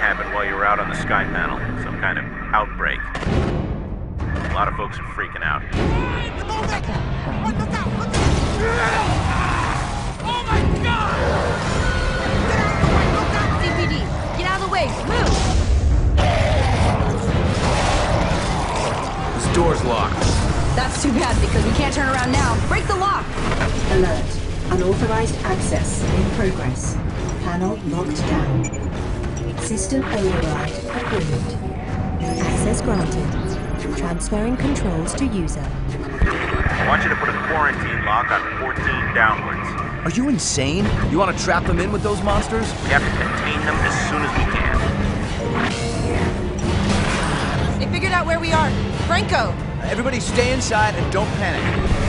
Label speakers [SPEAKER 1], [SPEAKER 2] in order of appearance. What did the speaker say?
[SPEAKER 1] happened while you were out on the sky panel. Some kind of outbreak. A lot of folks are freaking out.
[SPEAKER 2] CPD, get out of the way. Move.
[SPEAKER 3] This door's locked.
[SPEAKER 2] That's too bad because we can't turn around now. Break the lock.
[SPEAKER 4] Alert. Unauthorized access in progress. Panel locked down. System override approved.
[SPEAKER 5] Access granted. Transferring controls to user.
[SPEAKER 1] I want you to put a quarantine lock on 14 downwards.
[SPEAKER 3] Are you insane? You want to trap them in with those monsters?
[SPEAKER 1] We have to contain them as soon as we can.
[SPEAKER 2] They figured out where we are. Franco,
[SPEAKER 3] Everybody stay inside and don't panic.